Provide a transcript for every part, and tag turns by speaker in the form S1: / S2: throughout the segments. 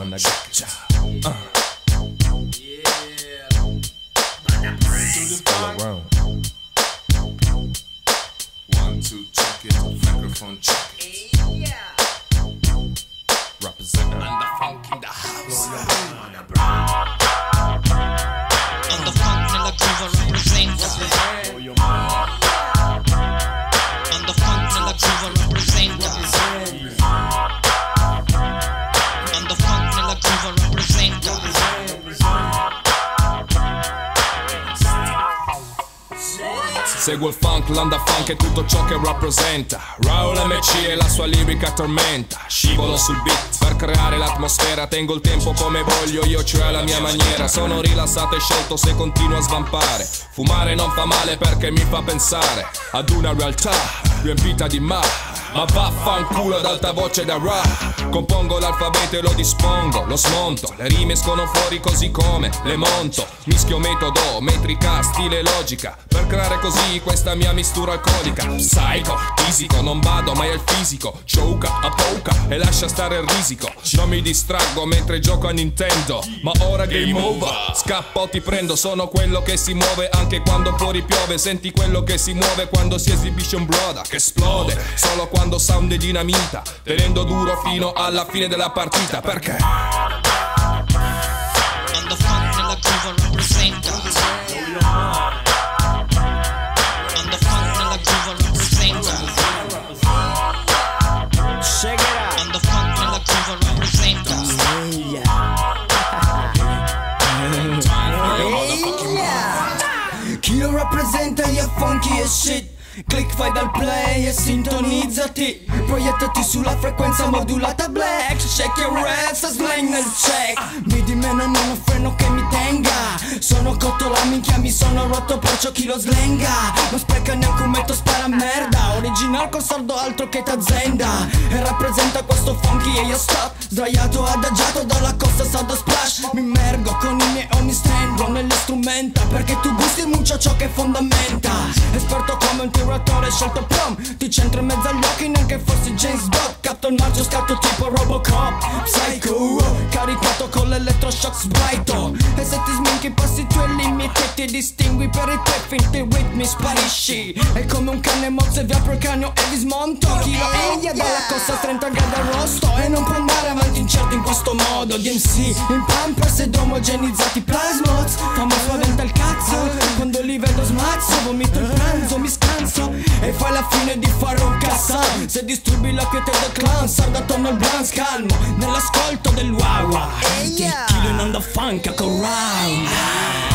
S1: when I got ya. Uh. Tutto ciò che rappresenta. Raul MC e la sua lirica tormenta. Scivolo sul beat per creare l'atmosfera. Tengo il tempo come voglio, io cioè alla mia maniera. Sono rilassato e scelto se continuo a svampare. Fumare non fa male perché mi fa pensare Ad una realtà riempita di ma. Ma vaffanculo ad alta voce da rap Compongo l'alfabeto e lo dispongo, lo smonto. Le rime escono fuori così come le monto. Mischio metodo, metrica, stile logica. Per creare così questa mia mistura alcolica. Psycho, fisico, non vado mai al fisico. Choca, a poca e lascia stare il risico. Non mi distraggo mentre gioco a Nintendo. Ma ora game over. Scappo, ti prendo, sono quello che si muove. Anche quando fuori piove Senti quello che si muove quando si esibisce un broda Che esplode, solo quando sound è dinamita Tenendo duro fino alla fine della partita perché?
S2: Quando fan nella curva rappresenta Quando fan nella curva rappresenta Quando fan nella curva rappresenta
S3: Chi lo rappresenta gli funky e shit Click fai dal play e sintonizzati. Proiettati sulla frequenza modulata black. Shake your ass, slang nel check. Mi di meno non ho freno che mi tenga Sono cotto la minchia, mi sono rotto perciò chi lo slenga Non spreca neanche un metto, spara merda. Original col sordo altro che t'azienda E rappresenta questo funky e io sto Sdraiato adagiato dalla costa saldo splash. Mi immergo con i miei ogni stendo nelle strumenta Perché tu gusti mucho ciò che fondamenta. Esperto come un tiratore scelto prom. Ti centro in mezzo agli occhi neanche fossi James Bond. Il margine scatto tipo Robocop. Psycho Caricato con l'elettroshock sbraito. E se ti sminchi passi i tuoi limiti. E Ti distingui per i tuoi finti ritmi sparisci. E come un cane mozzo vi apro il cranio e vi smonto. Chi lo eglia dalla costa 30 gradi arrosto E non può andare avanti incerto in questo modo DMC in pampers ed omogenizzati plasmods. Famo spaventa il cazzo. Quando li vedo smazzo Vomito il pranzo, mi scanso. E fai la fine di fare un cassan Se disturbi la quiete del clan Sarda attorno al blanz calmo. Nell'ascolto del wow wow Ti chilo in the funk con
S2: Ai, ai.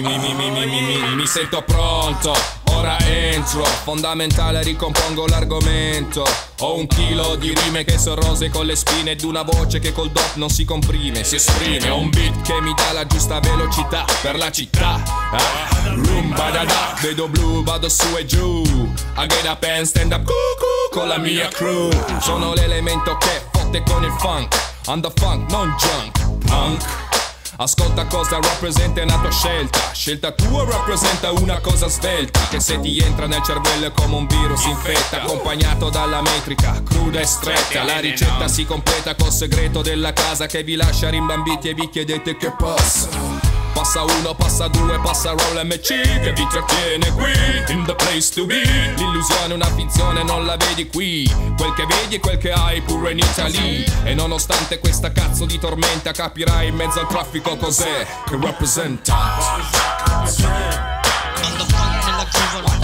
S1: mi, mi, mi, mi, mi, mi, mi sento pronto, ora entro Fondamentale ricompongo l'argomento. Ho un chilo di rime che sono rose con le spine Ed una voce che col dop non si comprime, si esprime. Ho un beat che mi dà la giusta velocità per la città eh. ah. Room badada, vedo blu, vado su e giù. I get up and stand up cuckoo con la mia crew. Sono l'elemento che fotte con il funk. Under funk, non junk, punk. Ascolta cosa rappresenta una tua scelta. Scelta tua rappresenta una cosa svelta. Che se ti entra nel cervello è come un virus infetta Accompagnato dalla metrica cruda e stretta. La ricetta si completa col segreto della casa Che vi lascia rimbambiti e vi chiedete che passa Passa uno, passa due, passa roll MC Che vi trattiene qui. In the place to be. L'illusione una finzione, non la vedi qui. Quel che vedi è quel che hai pure in Italy. E nonostante questa cazzo di tormenta Capirai in mezzo al traffico cos'è. Che rappresenta?
S2: The funk nella rappresenta On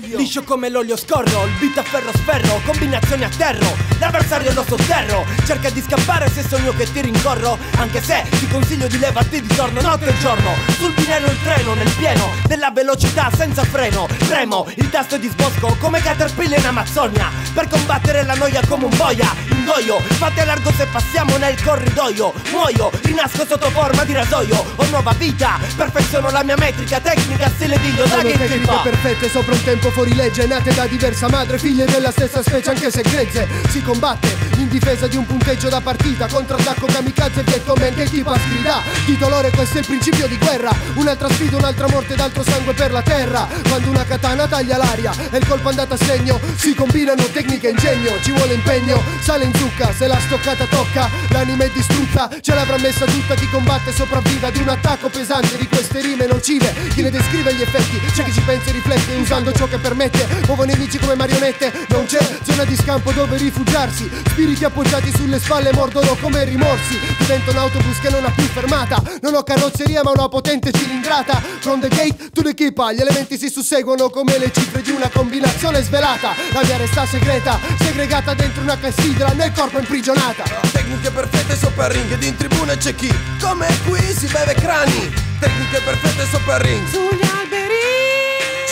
S4: Liscio come l'olio scorro, il beat a ferro sferro, combinazioni a terro, l'avversario lo sotterro, cerca di scappare se sogno che ti rincorro, anche se ti consiglio di levarti di torno notte e giorno, sul binario il treno nel pieno della velocità senza freno, premo il tasto di sbosco come Caterpillar in Amazzonia, per combattere la noia come un boia, ingoio, fate largo se passiamo nel corridoio, muoio, rinasco sotto forma di rasoio, ho nuova vita, perfeziono la mia metrica, tecnica, stile video, da
S5: Sono
S4: che
S5: tecniche
S4: fa.
S5: perfette sopra un tempo fuori legge Nate da diversa madre, figlie della stessa specie anche se grezze. Si combatte in difesa di un punteggio da partita Contrattacco kamikaze direttamente tipo a sgrida. Di dolore questo è il principio di guerra. Un'altra sfida, un'altra morte d'altro sangue per la terra. Quando una katana taglia l'aria e il colpo è andato a segno Si combinano tecniche e ingegno, ci vuole impegno Sale in zucca, se la stoccata tocca L'anima è distrutta, ce l'avrà messa tutta Chi combatte sopravvive ad un attacco pesante di queste rime nocive. Chi ne descrive gli effetti, c'è chi ci pensa e riflette Usando ciò che permette, muovo nemici come marionette. Non c'è zona di scampo dove rifugiarsi Spiriti appoggiati sulle spalle mordono come rimorsi. Divento un autobus che non ha più fermata Non ho carrozzeria ma una potente cilindrata. From the gate to the keepa Gli elementi si susseguono come le cifre di una combinazione svelata. La mia resta segreta, segregata dentro una cassidra Nel corpo imprigionata.
S6: Tecniche perfette sopra il ring ed in tribuna c'è chi Come qui si beve crani. Tecniche perfette sopra il ring. Sugli alberi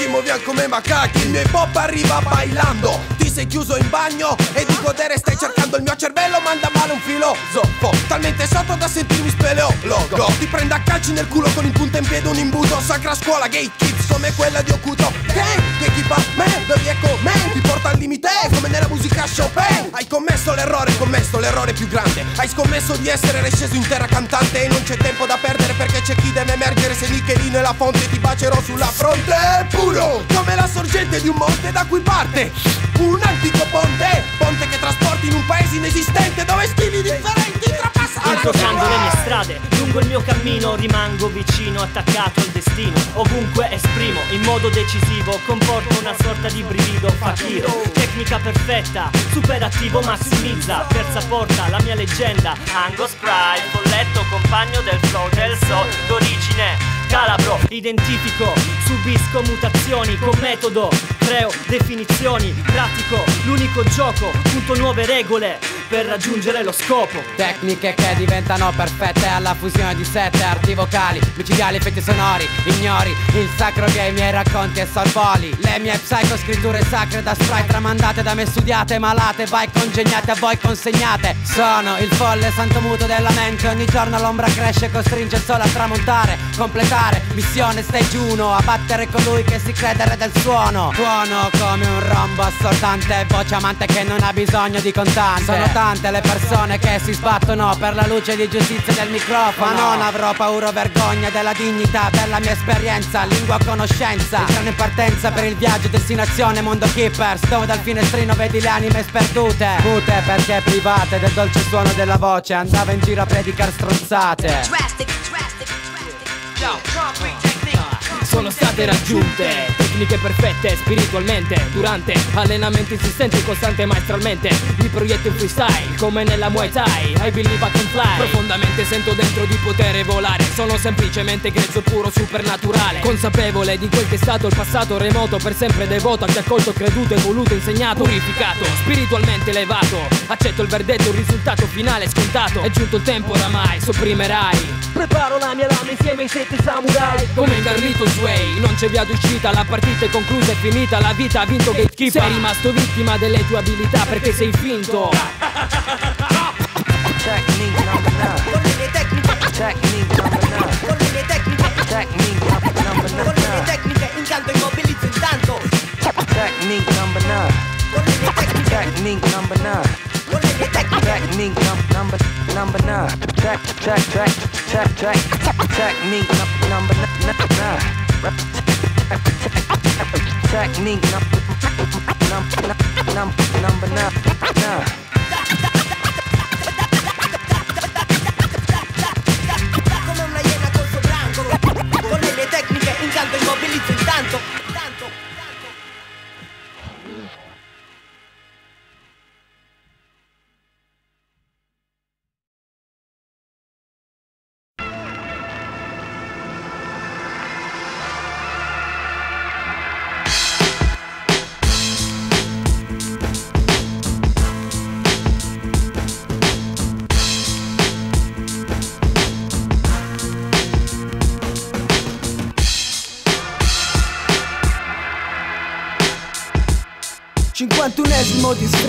S6: Ci muoviamo come macachi Il mio hip hop arriva bailando. Ti sei chiuso in bagno e di godere stai cercando Il mio cervello manda male un filosofo Talmente sotto da sentirmi speleologo. Ti prendo a calci nel culo con in punta in piede un imbuto Sacra scuola gate kids come quella di Okuto. Gang che equipa me, bevi e come? Ti porta al limite come nella musica Chopin. Hai commesso l'errore, commesso l'errore più grande. Hai scommesso di essere resceso in terra cantante E non c'è tempo da perdere perché c'è chi deve emergere Se Nichelino è la fonte ti bacerò sulla fronte Puro come la sorgente di un monte da cui parte Un antico ponte Ponte che trasporti in un paese inesistente Dove stili differenti trapassano
S7: Incrociando le mie strade, lungo il mio cammino rimango vicino, attaccato al destino. Ovunque esprimo in modo decisivo, comporto una sorta di brivido fakiro. Tecnica perfetta, super attivo, massimizza. Terza porta, la mia leggenda. Angus Pride, folletto, compagno del flow del so d'origine. Calabro, identifico, subisco mutazioni con metodo, creo definizioni, pratico l'unico gioco, punto nuove regole per raggiungere lo scopo.
S8: Tecniche che diventano perfette alla fusione di sette arti vocali, micidiali effetti sonori, ignori il sacro che i miei racconti e sorvoli. Le mie psycho scritture sacre da sprite tramandate da me studiate, malate, vai congegnate a voi consegnate. Sono il folle santo muto della mente, ogni giorno l'ombra cresce e costringe il sole a tramontare, completare, missione stage 1, abbattere colui che si crede re del suono. Tuono come un rombo assordante, voce amante che non ha bisogno di contante. Sono tante le persone che si sbattono per la luce di giustizia del microfono. Ma non avrò paura o vergogna della dignità, della mia esperienza, lingua conoscenza. Il treno in partenza per il viaggio, destinazione mondo keepers, dove dal finestrino vedi le anime sperdute. Mute perché private del dolce suono della voce, andava in giro a predicar stronzate.
S9: Sono state raggiunte. Tecniche perfette spiritualmente Durante allenamenti insistenti costante maestralmente. Mi proietto in freestyle come nella Muay Thai I believe I can fly. Profondamente sento dentro di poter volare. Sono semplicemente grezzo puro supernaturale. Consapevole di quel che è stato il passato remoto Per sempre devoto a chi ha accolto, creduto, evoluto, insegnato Purificato, spiritualmente elevato. Accetto il verdetto, il risultato finale scontato. È giunto il tempo oramai, sopprimerai.
S7: Preparo la mia lama insieme ai sette samurai.
S9: come in Carlito Sway Non c'è via d'uscita, la partita è conclusa, è finita La vita ha vinto Gatekeeper Sei rimasto vittima delle tue abilità perché sei finto
S10: Technique number nine. Technique number. Technique number nine.
S4: Le tecniche incanto immobilizzo intanto
S10: Technique number. Technique number. Technique number number nine. Technique number nine. Technique num- num- num- num- number nine. nine.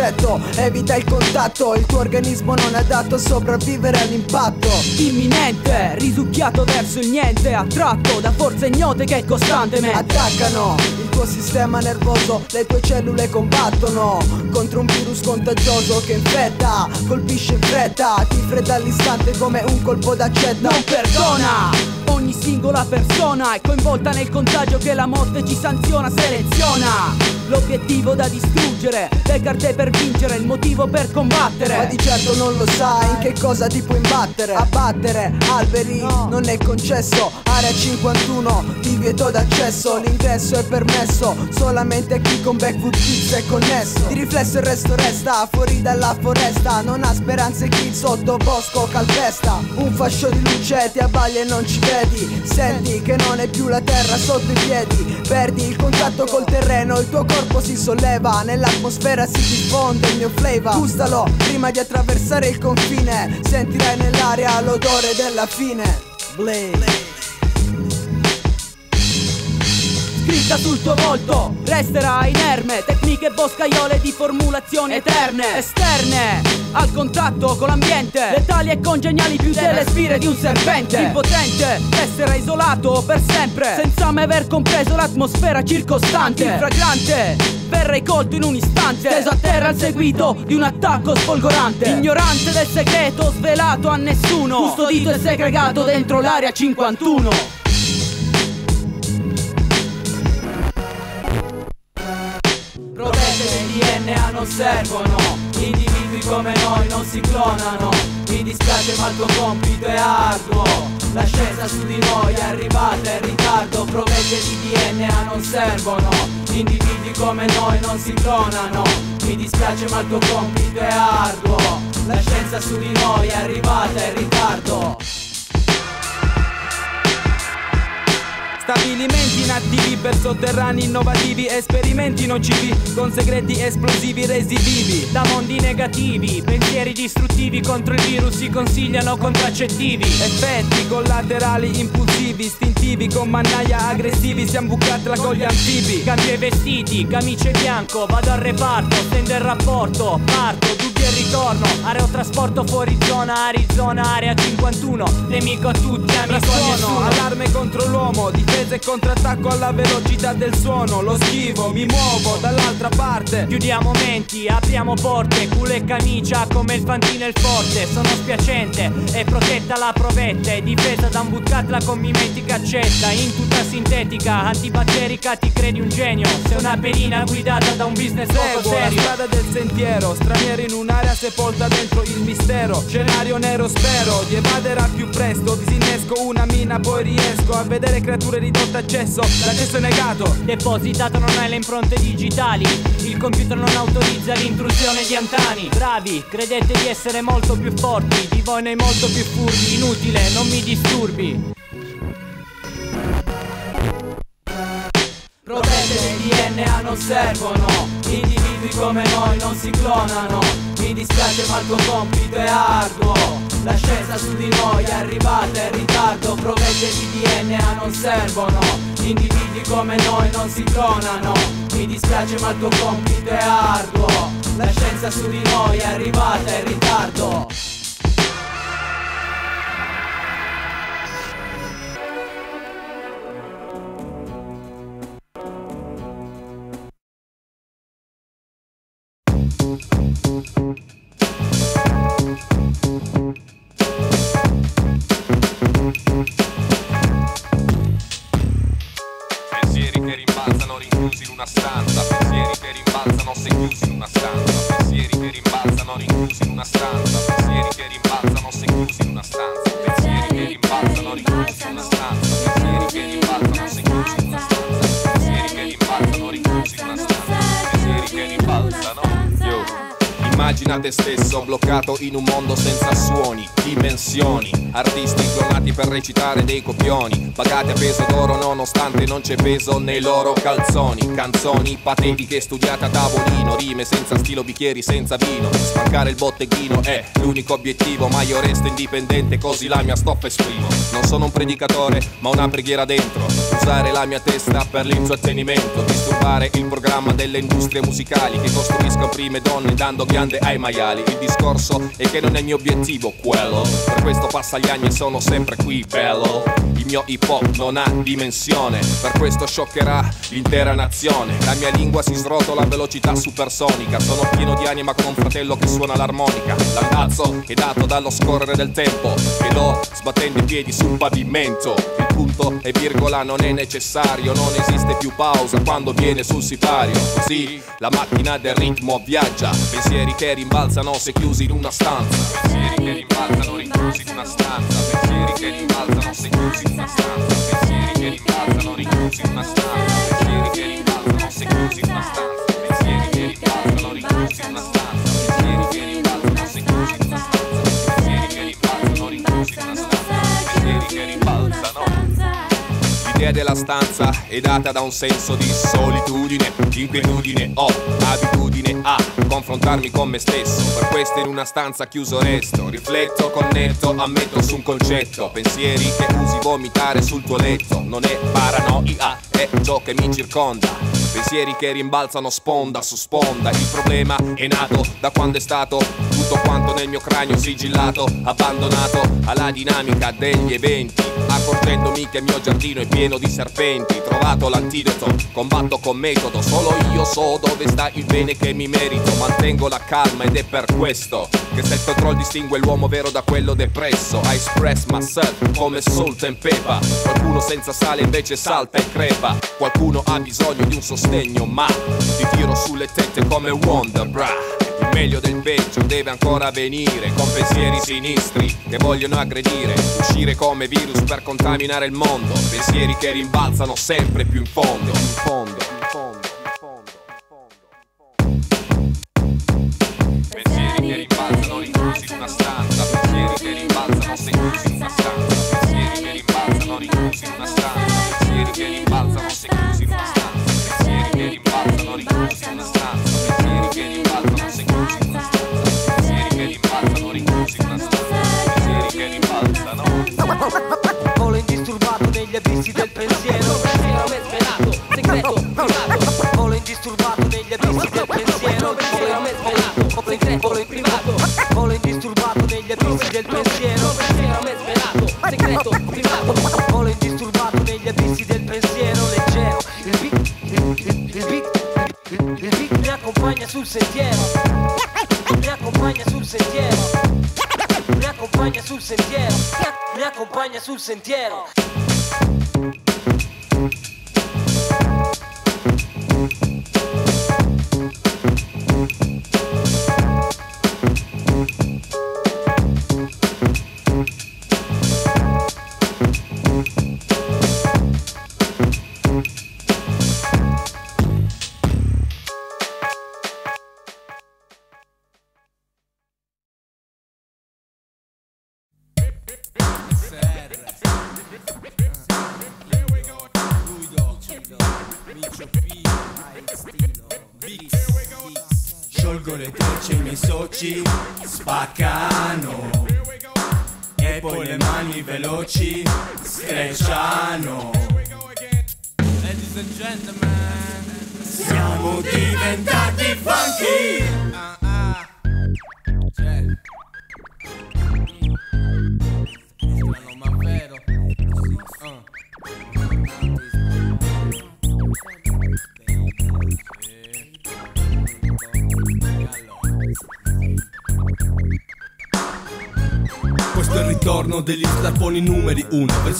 S11: Distretto Evita il contatto, il tuo organismo non è adatto a sopravvivere all'impatto.
S12: Imminente, risucchiato verso il niente Attratto da forze ignote che costantemente
S11: Attaccano il tuo sistema nervoso Le tue cellule combattono Contro un virus contagioso che infetta Colpisce in fretta Ti fredda all'istante come un colpo d'accetta.
S12: Non perdona Ogni singola persona è coinvolta nel contagio che la morte ci sanziona, seleziona. L'obiettivo da distruggere, le carte per vincere, il motivo per combattere.
S11: Ma di certo non lo sai in che cosa ti puoi imbattere. Abbattere alberi non è concesso. Area 51, divieto d'accesso. L'ingresso è permesso. Solamente a chi con Backwood Kids è connesso. Di riflesso il resto resta fuori dalla foresta. Non ha speranze chi sotto bosco calpesta. Un fascio di luce ti abbaglia e non ci vedi Senti che non è più la terra sotto i piedi. Perdi il contatto col terreno, il tuo corpo si solleva. Nell'atmosfera si diffonde il mio flavor. Gustalo prima di attraversare il confine. Sentirai nell'aria l'odore della fine. Blaze
S12: Scritta sul tuo volto, resterà inerme. Tecniche boscaiole di formulazioni eterne Esterne, al contatto con l'ambiente. Letali e congeniali più delle spire di un serpente. Impotente, resterà isolato per sempre Senza mai aver compreso l'atmosfera circostante. Infragrante, verrai colto in un istante. Steso a terra al seguito di un attacco sfolgorante. Ignorante del segreto svelato a nessuno. Custodito e segregato dentro l'area 51 non servono. Individui come noi non si clonano. Mi dispiace ma il tuo compito è arduo. La scienza su di noi è arrivata in ritardo. Provette di DNA non servono. Individui come noi non si clonano. Mi dispiace ma il tuo compito è arduo. La scienza su di noi è arrivata in ritardo
S13: Stabilimenti inattivi per sotterranei innovativi Esperimenti nocivi con segreti esplosivi resi vivi
S9: Da mondi negativi, pensieri distruttivi contro il virus si consigliano contraccettivi
S13: Effetti collaterali impulsivi, istintivi Con mannaia aggressivi siamo bucati con gli anfibi.
S9: Cambio i vestiti, camice bianco, vado al reparto, stendo il rapporto, parto, dubbio e ritorno Aerotrasporto fuori zona, Arizona, area 51 Nemico a tutti, amico a nessuno.
S13: Allarme contro l'uomo Difesa e contrattacco alla velocità del suono. Lo schivo, mi muovo dall'altra parte.
S9: Chiudiamo menti, apriamo porte, culo e camicia come il fantino e il forte. Sono spiacente, è protetta la provetta È difesa da un bucatla con mimetica accetta In tutta sintetica, antibatterica ti credi un genio. Sei una pedina guidata da un business poco
S13: Seguo la
S9: serio.
S13: strada del sentiero Stranieri in un'area sepolta dentro il mistero. Scenario nero spero di evadere al più presto. Disinnesco una mina poi riesco a vedere creature ridotte a cesso L'accesso è negato.
S9: Depositato non hai le impronte digitali Il computer non autorizza l'intrusione di antani. Bravi, credete di essere molto più forti Di voi nei molto più furbi Inutile, non mi disturbi.
S12: Protette di DNA non servono Individui come noi non si clonano Mi dispiace ma il tuo compito è arduo. La scienza su di noi è arrivata in ritardo. Provette di DNA non servono. Individui come noi non si clonano. Mi dispiace ma il tuo compito è arduo. La scienza su di noi è arrivata in ritardo
S1: te stesso bloccato in un mondo senza suoni, dimensioni. Artisti clonati per recitare dei copioni. Pagati a peso d'oro nonostante non c'è peso nei loro calzoni. Canzoni patetiche studiate a tavolino Rime senza stilo, bicchieri senza vino. Spancare il botteghino è l'unico obiettivo Ma io resto indipendente così la mia stoffa esprimo. Non sono un predicatore ma una preghiera dentro. Usare la mia testa per l'intrattenimento Disturbare il programma delle industrie musicali Che costruiscono prime donne dando ghiande ai maiali. Il discorso è che non è il mio obiettivo quello Per questo passa gli anni e sono sempre qui bello. Il mio hip hop non ha dimensione Per questo scioccherà l'intera nazione. La mia lingua si srotola a velocità supersonica. Sono pieno di anima con un fratello che suona l'armonica. L'andazzo è dato dallo scorrere del tempo Che do sbattendo i piedi sul pavimento. Il punto e virgola non è necessario Non esiste più pausa quando viene sul sipario. Così la macchina del ritmo viaggia Pensieri che rimbalzano se chiusi in una stanza. Pensieri che rimbalzano rinchiusi in una stanza Pensieri che rimbalzano se chiusi in una stanza Pensieri che rimbalzano rinchiusi in una stanza Pensieri che rimbalzano se chiusi in una stanza L'idea della stanza è data da un senso di solitudine, di inquietudine, ho abitudine a confrontarmi con me stesso. Per questo in una stanza chiuso resto, rifletto, connetto, ammetto su un concetto. Pensieri che usi vomitare sul tuo letto, non è paranoia, è ciò che mi circonda. Pensieri che rimbalzano sponda su sponda. Il problema è nato da quando è stato tutto quanto nel mio cranio sigillato, abbandonato alla dinamica degli eventi. Accorgendomi che il mio giardino è pieno di serpenti. Trovato l'antidoto, combatto con metodo. Solo io so dove sta il bene che mi merito. Mantengo la calma ed è per questo che self control distingue l'uomo vero da quello depresso. I express myself come salt and pepper. Qualcuno senza sale invece salta e crepa. Qualcuno ha bisogno di un sostegno, ma ti tiro sulle tette come Wonder Bra. Meglio del peggio deve ancora venire Con pensieri sinistri che vogliono aggredire Uscire come virus per contaminare il mondo Pensieri che rimbalzano sempre più in fondo In fondo, in fondo, in fondo Pensieri che rimbalzano rinchiusi in una stanza Pensieri che rimbalzano se chiusi in una stanza
S14: Volo indisturbato negli abissi del pensiero mi accompagna sul sentiero, mi accompagna sul sentiero.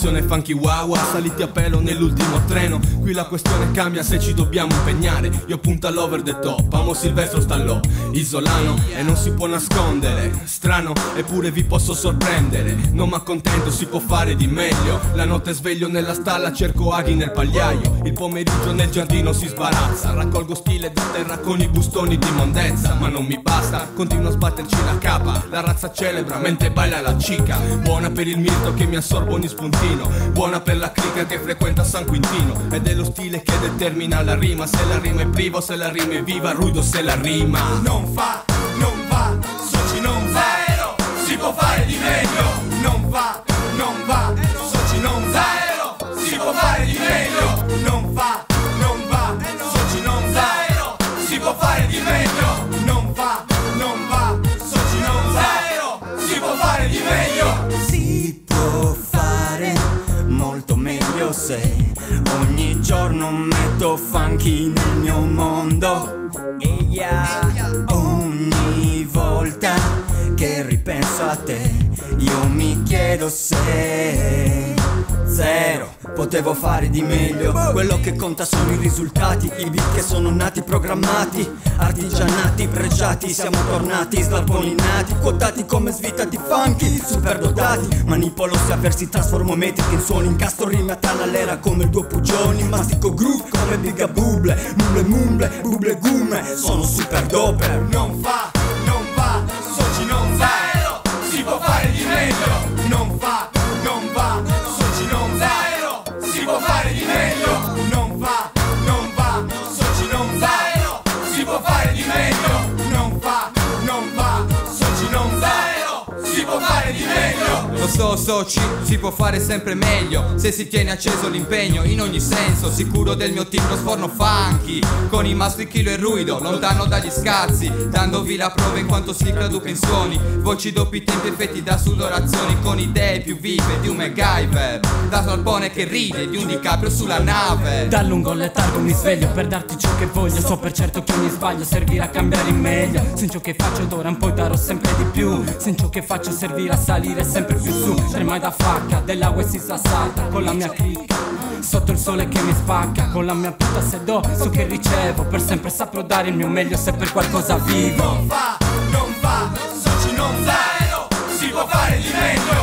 S15: 1 Versione funky wawa, saliti a pelo nell'ultimo treno. Qui la questione cambia se ci dobbiamo impegnare. Io punto all'over the top, amo Silvestro Stallò Isolano e non si può nascondere. Strano, eppure vi posso sorprendere. Non m'accontento, si può fare di meglio. La notte sveglio nella stalla, cerco aghi nel pagliaio. Il pomeriggio nel giardino si sbarazza. Raccolgo stile da terra con i bustoni di mondezza Ma non mi basta, continuo a sbatterci la capa. La razza celebra mentre balla la cica Buona per il mirto che mi assorbo ogni spuntino. Buona per la clica che frequenta San Quintino. Ed è lo stile che determina la rima. Se la rima è privo, se la rima è viva Ruido se la rima. Non fa, non va, soci non va. Si può fare di meglio. Non va,
S16: Io mi chiedo se Zero, potevo fare di meglio. Quello che conta sono i risultati I beat che sono nati programmati Artigianati, pregiati Siamo tornati, slarpolinati Quotati come svitati funky Superdotati. Manipolo sia versi, trasformo metriche in suoni Incastro rime a tanalera come tuo pugioni. Mastico groove come biga buble Mumble mumble, buble gume. Sono super doper
S17: Non fa, non va,
S18: Lo so, soci, si può fare sempre meglio Se si tiene acceso l'impegno in ogni senso Sicuro del mio team sforno funky. Con i mastri chilo e ruido, lontano dagli scazzi Dandovi la prova in quanto si traduca in suoni. Voci doppi tempi effetti da sudorazioni Con idee più vive di un MacGyver. Da salpone che ride di un DiCaprio sulla nave.
S19: Da lungo letargo mi sveglio per darti ciò che voglio. So per certo che ogni sbaglio servirà a cambiare in meglio. Se ciò che faccio d'ora in poi darò sempre di più. Se ciò che faccio servirà a salire sempre più su Tremai da facca della West East Assata Con la mia clicca. Sotto il sole che mi spacca Con la mia puta se do so che ricevo. Per sempre saprò dare il mio meglio se per qualcosa vivo.
S17: Non fa, non va, soci non va Si può fare di meglio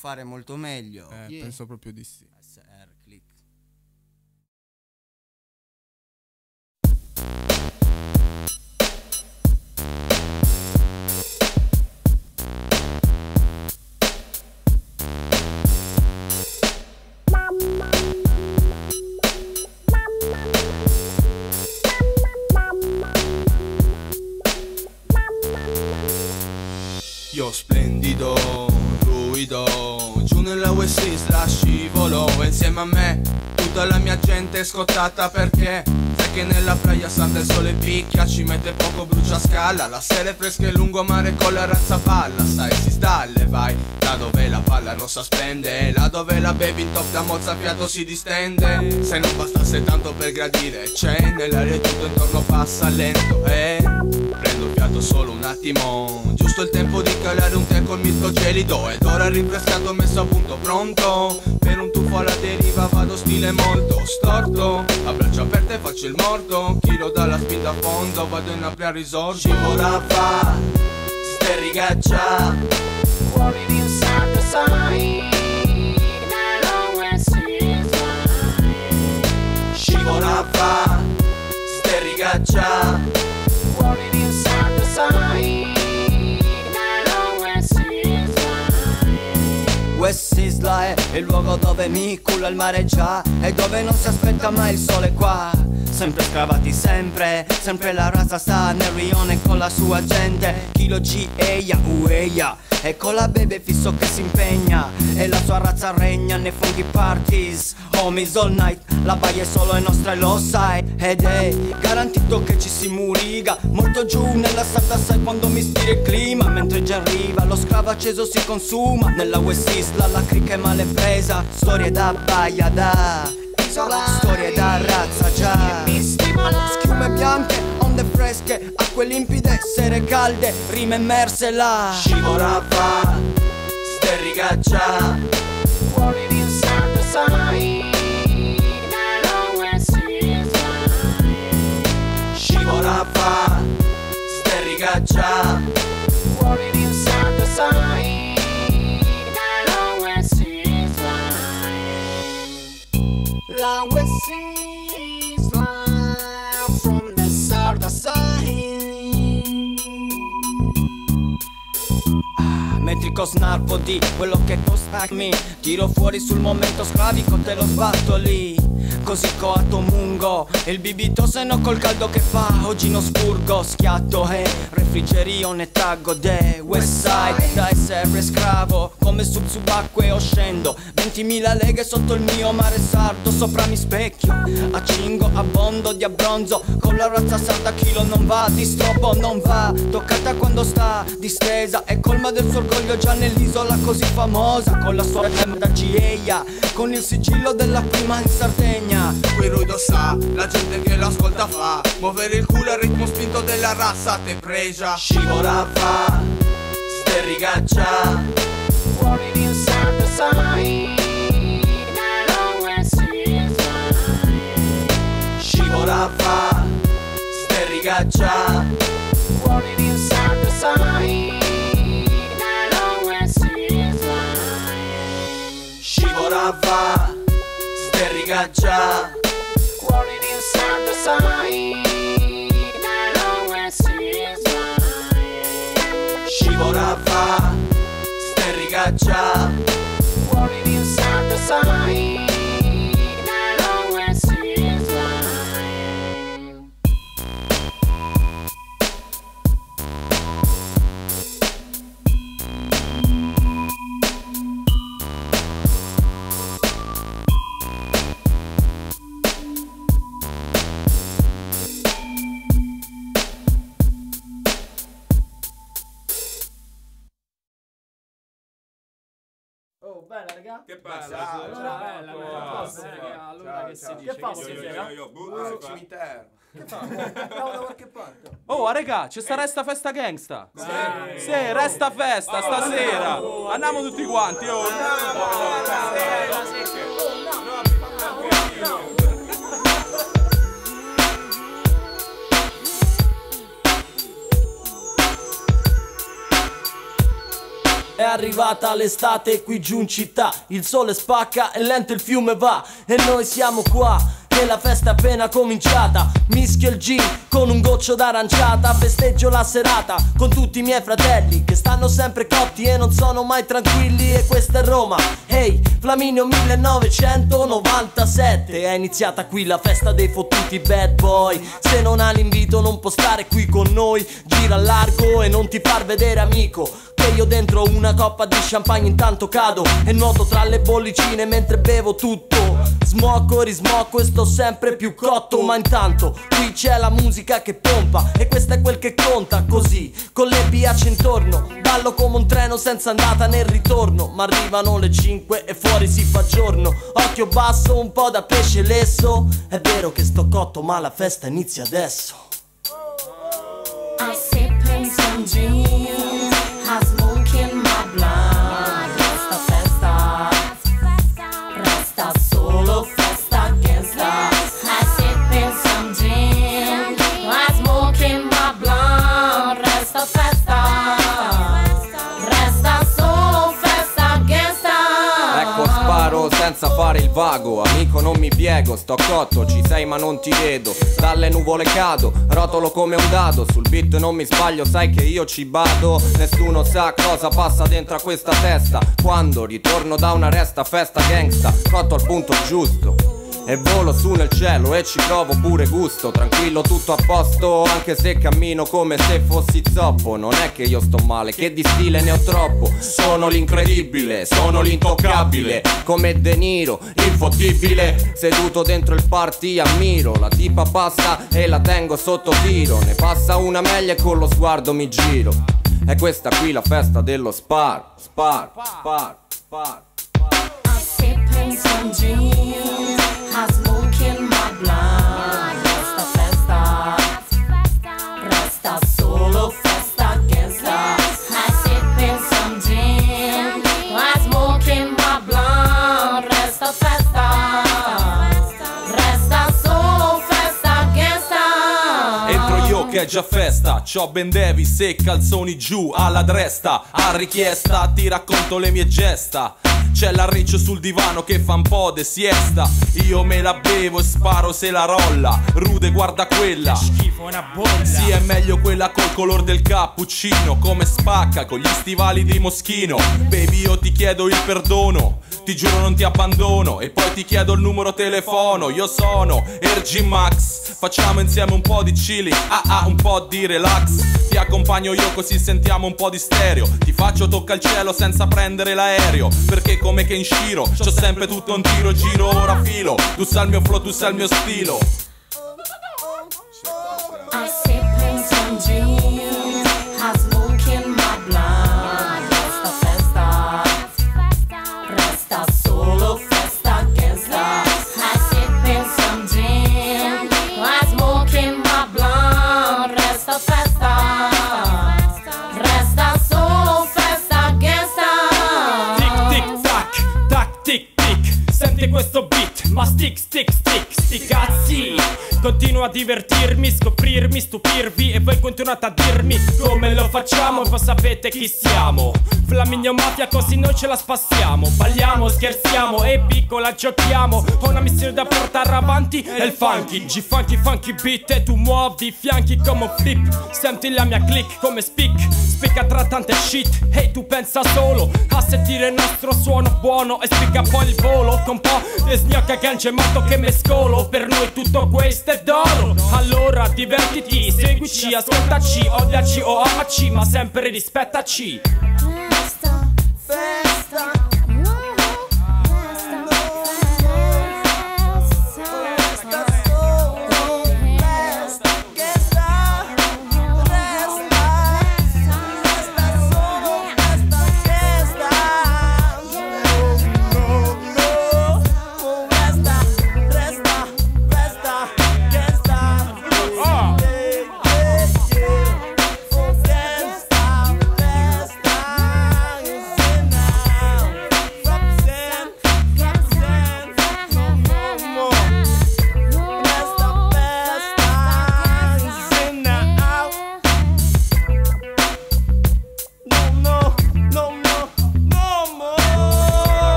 S17: fare
S16: molto meglio.
S18: Eh, penso proprio di sì.
S16: SR click.
S15: Io splendido, ruido Giù nella West Isla scivolo Insieme a me Tutta la mia gente è scottata perché Sai che nella playa santa il sole picchia Ci mette poco brucia scala. La sera è fresca e lungomare con la razza palla. Sai si stalle vai Là dove la palla rossa spende Là dove la baby in top da mozzafiato si distende. Se non bastasse tanto per gradire C'è nell'aria tutto intorno passa lento E prendo il fiato solo un attimo Giusto il tempo di calare un tè col misto gelido. Ed ora rinfrescato messo a punto pronto? Per un tuffo alla deriva vado stile molto storto. A braccia aperte faccio il morto Chilo dalla spinta a fondo Vado in apri a risorto
S17: Scivola fa, sterrigaccia Fuori di un santo sai Scivola fa, sterrigaccia
S16: West Isla è il luogo dove mi culla il mare già E dove non si aspetta mai il sole qua. Sempre scavati sempre, sempre la razza sta nel rione con la sua gente. Kilo G, eia, ueia E con la baby fisso che si impegna. E la sua razza regna nei funghi parties. Homies all night, la baia è solo è nostra e lo sai. Ed è garantito che ci si muriga. Molto giù nella sabbia sai quando mi stira il clima. Mentre già arriva lo sclavo acceso si consuma. Nella West Isla la cricca è male presa Storie da baia da Storie da razza già. Schiume bianche, onde fresche Acque limpide, sere calde Rime immerse là
S17: Scivola fa, sterrigaccia Fuori di santo sai Scivola
S20: logico snarpo di quello che costa me Tiro fuori sul momento sclavico, te lo sbatto lì. Così coatto mungo Il bibito se no col caldo che fa. Oggi non spurgo, schiatto e refrigerio ne traggo. De West Side Da essere scravo Come sul subacqueo scendo. 20.000 leghe sotto il mio mare sardo Sopra mi specchio. Accingo, abbondo di abbronzo Con la razza sarda chilo non va. Di strobo non va. Toccata quando sta distesa E colma del suo orgoglio già nell'isola così famosa. Con la sua da Gieia Con il sigillo della prima in Sardegna.
S18: Qui Ruido sa, la gente che lo ascolta fa. Muovere il culo al ritmo spinto della razza te pregia
S20: Scivola fa, sterrigaccia
S18: Fuori inside the sign.
S20: Scivola fa, sterrigaccia
S18: Fuori inside the sign.
S20: Scivola fa, sterrigaccia fa,
S18: Running inside the sign
S21: Che passa?
S4: Ciao,
S21: Allora,
S4: ciao,
S21: bella,
S4: ciao,
S21: bella.
S4: allora che si dice?
S21: Che fa
S4: Che
S21: stasera? Io,
S4: cimitero. Che fa? Andiamo da qualche parte.
S13: Oh, raga, c'è sta resta festa gangsta. Sì, sì resta festa stasera. Andiamo tutti quanti, oh.
S20: È arrivata l'estate qui giù in città. Il sole spacca e lento il fiume va. E noi siamo qua la festa è appena cominciata. Mischio il gin con un goccio d'aranciata. Festeggio la serata con tutti i miei fratelli Che stanno sempre cotti e non sono mai tranquilli. E questa è Roma, hey, Flaminio 1997 È iniziata qui la festa dei fottuti bad boy. Se non hai l'invito non può stare qui con noi. Gira largo e non ti far vedere amico io dentro una coppa di champagne intanto cado. E nuoto tra le bollicine mentre bevo tutto. Smocco, rismocco e sto sempre più cotto. Ma intanto qui c'è la musica che pompa E questo è quel che conta così. Con le biace intorno Ballo come un treno senza andata né ritorno. Ma arrivano le 5 e fuori si fa giorno. Occhio basso, un po' da pesce lesso. È vero che sto cotto ma la festa inizia adesso.
S22: I sipping some gin,
S23: senza fare il vago. Amico non mi piego, sto cotto, ci sei ma non ti vedo. Dalle nuvole cado, rotolo come un dado. Sul beat non mi sbaglio, sai che io ci bado Nessuno sa cosa passa dentro a questa testa. Quando ritorno da una resta festa gangsta Cotto al punto giusto e volo su nel cielo e ci provo pure gusto. Tranquillo tutto a posto anche se cammino come se fossi zoppo. Non è che io sto male, che di stile ne ho troppo. Sono l'incredibile, sono l'intoccabile. Come De Niro, infottibile Seduto dentro il party ammiro. La tipa passa e la tengo sotto tiro. Ne passa una meglio e con lo sguardo mi giro. E questa qui la festa dello spar, spar, spar, spar
S22: I sipping some gin,
S13: Già festa, c'ho Ben Davis e calzoni giù alla dresta. A richiesta ti racconto le mie gesta. C'è l'arriccio sul divano che fa un po' de siesta. Io me la bevo e sparo se la rolla. Rude guarda quella. una bolla.
S15: Sì, è meglio quella col color del cappuccino. Come spacca con gli stivali di Moschino. Baby, io ti chiedo il perdono. Ti giuro non ti abbandono. E poi ti chiedo il numero telefono. Io sono Ergi Max. Facciamo insieme un po' di chilling. Ah ah, un po' di relax. Ti accompagno io così sentiamo un po' di stereo. Ti faccio tocca il cielo senza prendere l'aereo. Perché come che in Shiro c'ho sempre tutto un tiro, giro ora filo. Tu sai il mio flow, tu sai il mio stilo.
S22: I sipping
S9: questo beat, ma stick stick stick Sti cazzi. Continuo a divertirmi, scoprirmi, stupirvi E voi continuate a dirmi come lo facciamo E voi sapete chi siamo. Flaminio Mafia così noi ce la spassiamo. Balliamo, scherziamo e piccola giochiamo. Ho una missione da portare avanti È il funky, G-funky, funky beat E tu muovi i fianchi come un flip. Senti la mia click come speak Spicca tra tante shit. Ehi tu pensa solo a sentire il nostro suono buono E spicca poi il volo Con po' di sgnocca gancio matto che mescolo Per noi tutto questo è d'oro. Allora divertiti, seguici, ascoltaci Odiaci o amaci ma sempre rispettaci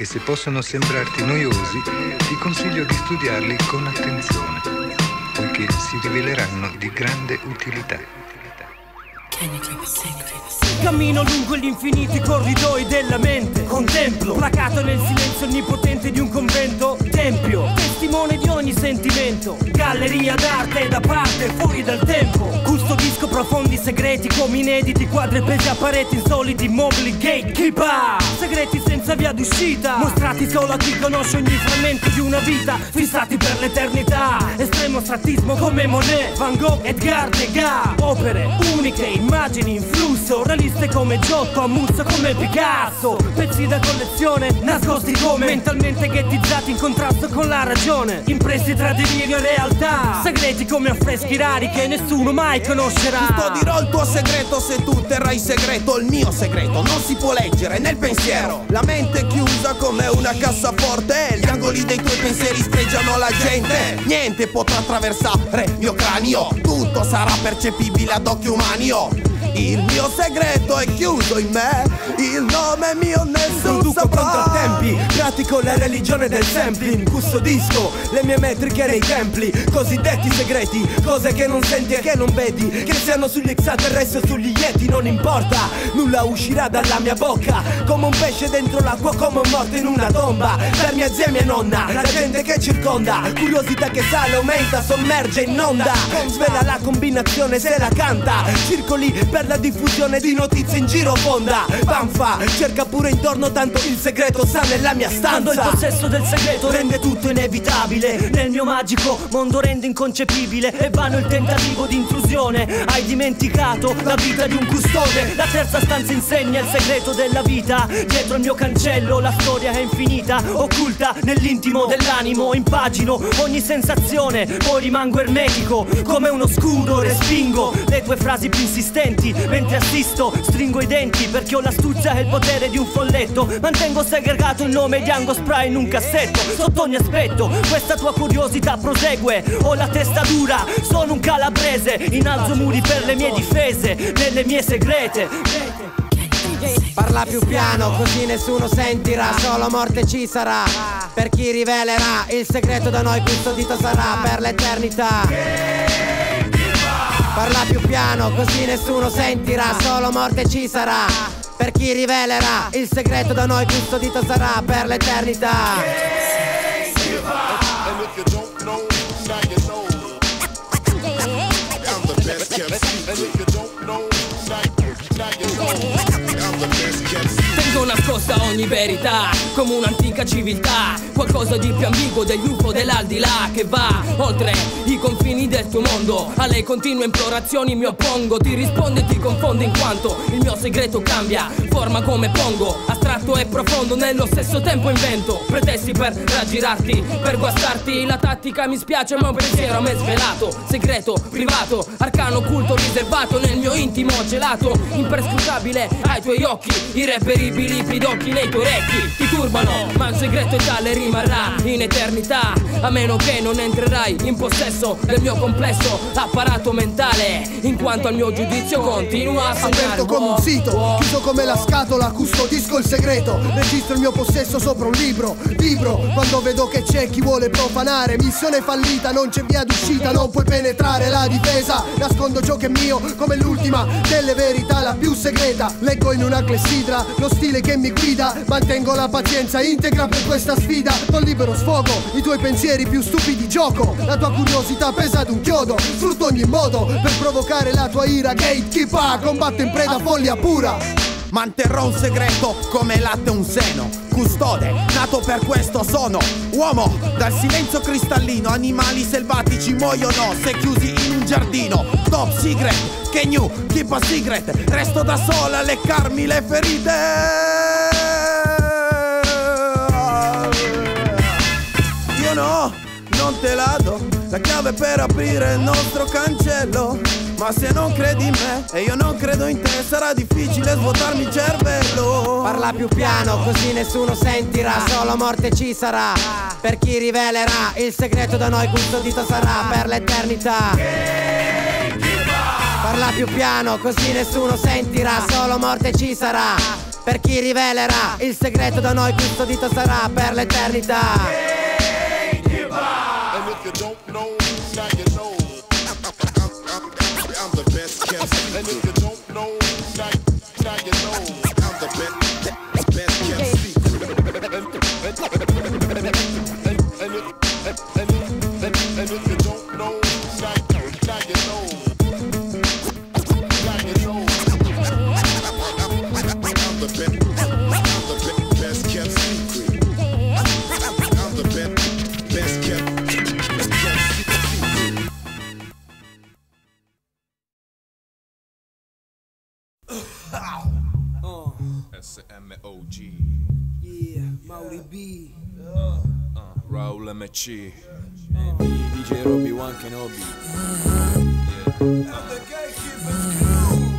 S21: Anche se possono sembrarti noiosi, ti consiglio di studiarli con attenzione, poiché si riveleranno di grande utilità.
S4: Cammino lungo gli infiniti corridoi della mente. Contemplo, placato nel silenzio onnipotente di un convento. Tempio, testimone di ogni sentimento. Galleria d'arte da parte, fuori dal tempo. Custodisco profondi segreti come inediti Quadri appesi a pareti insoliti, immobili, gatekeeper. Segreti senza via d'uscita Mostrati solo a chi conosce ogni frammento di una vita Fissati per l'eternità. Estremo astrattismo come Monet, Van Gogh, Edgar Degas. Opere uniche, immagini in flusso Realiste come Giotto, ammuzzo come Picasso. Pezzi da collezione, nascosti come Mentalmente ghettizzati in contrasto con la ragione. Impressi tra delirio e realtà Segreti come affreschi rari che nessuno mai conoscerà.
S6: Custodirò il tuo segreto se tu terrai segreto il mio segreto Non si può leggere nel pensiero. La mente è chiusa come una cassaforte Gli angoli dei tuoi pensieri spreggiano la gente. Niente potrà attraversare mio cranio Tutto sarà percepibile ad occhi umani oh. Il mio segreto è chiuso in me. Il nome mio nessuno
S4: Produco contrattempi, pratico la religione del sampling Custodisco le mie metriche nei templi. Cosiddetti segreti, cose che non senti e che non vedi. Che siano sugli extraterrestri o sugli yeti non importa. Nulla uscirà dalla mia bocca. Come un pesce dentro l'acqua, come un morto in una tomba. Per mia zia e mia nonna, la gente che circonda. Curiosità che sale, aumenta, sommerge, inonda Svela la combinazione se la canta. Circoli per la diffusione di notizie in giro fonda. Panfa, cerca pure intorno tanto il segreto sta nella mia stanza.
S7: Quando il possesso del segreto
S4: rende tutto inevitabile.
S7: Nel mio magico mondo rende inconcepibile E vano il tentativo di intrusione. Hai dimenticato la vita di un custode. La terza stanza insegna il segreto della vita. Dietro il mio cancello la storia è infinita Occulta nell'intimo dell'animo. Impagino ogni sensazione Poi rimango ermetico come uno scudo Respingo le tue frasi più insistenti Mentre assisto, stringo i denti Perché ho l'astuzia e il potere di un folletto. Mantengo segregato il nome di Ango Spray in un cassetto Sotto ogni aspetto, questa tua curiosità prosegue Ho la testa dura, sono un calabrese Innalzo muri per le mie difese Nelle mie segrete.
S8: Parla più piano così nessuno sentirà Solo morte ci sarà. Per chi rivelerà Il segreto da noi custodito sarà Per l'eternità Parla più piano così nessuno sentirà Solo morte ci sarà. Per chi rivelerà Il segreto da noi custodito sarà Per l'eternità.
S24: And
S14: nascosta ogni verità, come un'antica civiltà Qualcosa di più ambiguo degli UFO dell'aldilà Che va oltre i confini del tuo mondo. Alle continue implorazioni mi oppongo Ti rispondo e ti confondo in quanto il mio segreto cambia Forma come pongo, astratto e profondo Nello stesso tempo invento Pretesti per raggirarti, per guastarti. La tattica mi spiace ma un pensiero a me svelato Segreto, privato, arcano, occulto, riservato Nel mio intimo gelato, imprescrutabile ai tuoi occhi Irreperibili pidocchi nei tuoi orecchi Ti turbano, ma il segreto è tale rimarrà in eternità A meno che non entrerai in possesso del mio complesso apparato mentale In quanto al mio giudizio continua a segnare
S5: Aperto come un sito, chiuso come la scatola, custodisco il segreto Registro il mio possesso sopra un libro Vibro quando vedo che c'è chi vuole profanare Missione fallita, non c'è via d'uscita, non puoi penetrare la difesa Nascondo ciò che è mio come l'ultima delle verità, la più segreta Leggo in una clessidra lo stile che mi guida. Mantengo la pazienza integra per questa sfida. Con libero sfogo i tuoi pensieri più stupidi gioco. La tua curiosità pesa ad un chiodo. Sfrutto ogni modo per provocare la tua ira. Gatekeeper combatto in preda a follia pura.
S6: Manterrò un segreto come latte un seno. Custode, nato per questo sono. Uomo, dal silenzio cristallino Animali selvatici muoiono. Se chiusi in giardino. Top secret, can you keep a secret? Resto da sola a leccarmi le ferite. Io no, non te la do. La chiave per aprire il nostro cancello ma se non credi in me e io non credo in te Sarà difficile svuotarmi il cervello.
S8: Parla più piano così nessuno sentirà Solo morte ci sarà. Per chi rivelerà Il segreto da noi custodito sarà Per l'eternità. Parla più piano così nessuno sentirà Solo morte ci sarà. Per chi rivelerà Il segreto da noi custodito sarà Per l'eternità
S24: And if you don't know, now, now you know. I'm the best, best kept secret. And, and, and, and, and, and, and, and, and if you don't know,
S25: SMOG.
S26: Yeah, Mauri B.
S25: Uh, Raul MC.
S26: DJ Robbie One Kenobi.